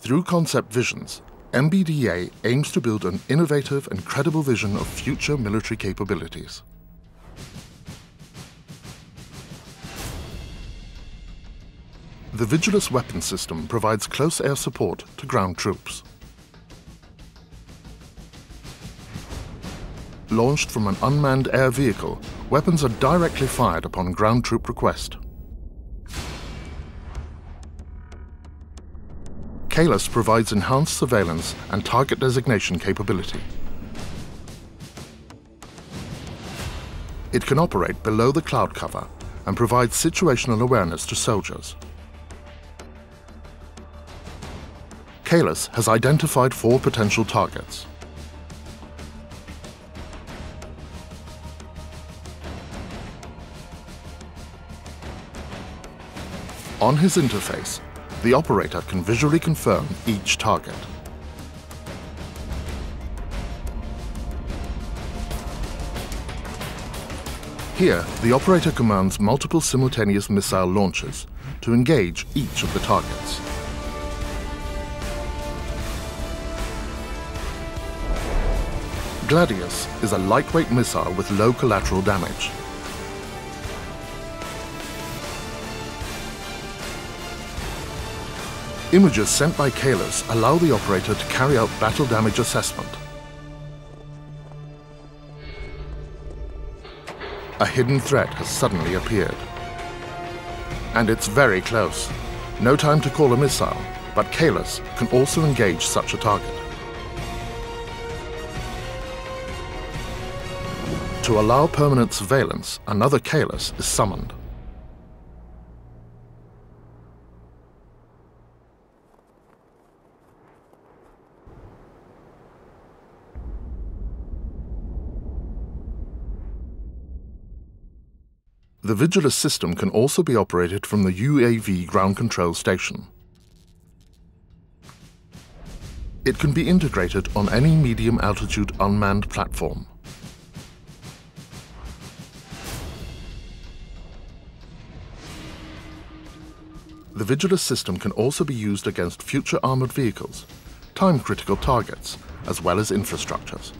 Through Concept Visions, MBDA aims to build an innovative and credible vision of future military capabilities. The Vigilus weapon system provides close air support to ground troops. Launched from an unmanned air vehicle, weapons are directly fired upon ground troop request. Caelus provides enhanced surveillance and target designation capability. It can operate below the cloud cover and provides situational awareness to soldiers. Caelus has identified four potential targets. On his interface, the operator can visually confirm each target. Here, the operator commands multiple simultaneous missile launches to engage each of the targets. Gladius is a lightweight missile with low collateral damage. Images sent by Caelus allow the operator to carry out battle damage assessment. A hidden threat has suddenly appeared. And it's very close. No time to call a missile, but Caelus can also engage such a target. To allow permanent surveillance, another Caelus is summoned. The Vigilus system can also be operated from the UAV ground control station. It can be integrated on any medium altitude unmanned platform. The Vigilus system can also be used against future armored vehicles, time-critical targets, as well as infrastructures.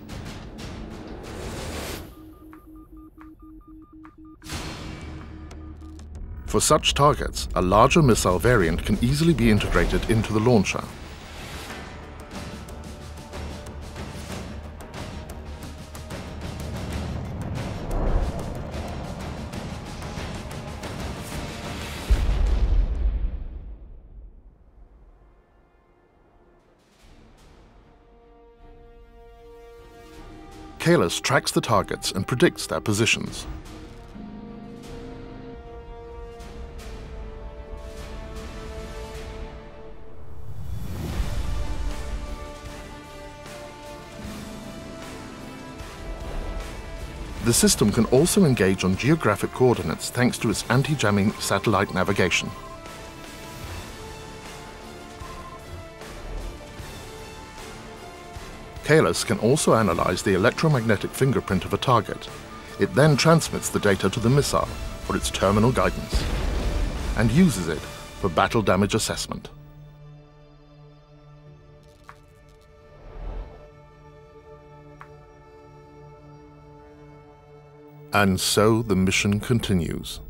For such targets, a larger missile variant can easily be integrated into the launcher. Caelus tracks the targets and predicts their positions. The system can also engage on geographic coordinates thanks to its anti-jamming satellite navigation. Caelus can also analyze the electromagnetic fingerprint of a target. It then transmits the data to the missile for its terminal guidance and uses it for battle damage assessment. And so the mission continues.